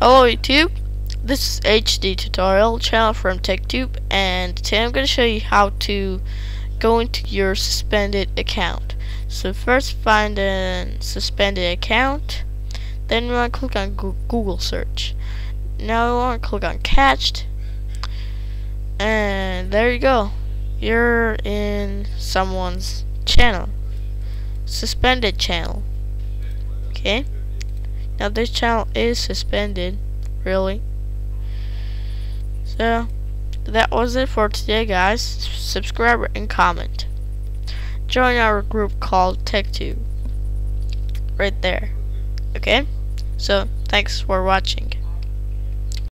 Hello YouTube, this is HD tutorial channel from TechTube and today I'm going to show you how to go into your suspended account. So first find a suspended account, then you want to click on Google search. Now you want to click on catched and there you go. You're in someone's channel, suspended channel. Okay. Now this channel is suspended, really. So, that was it for today guys. Subscribe and comment. Join our group called TechTube. Right there. Okay? So, thanks for watching.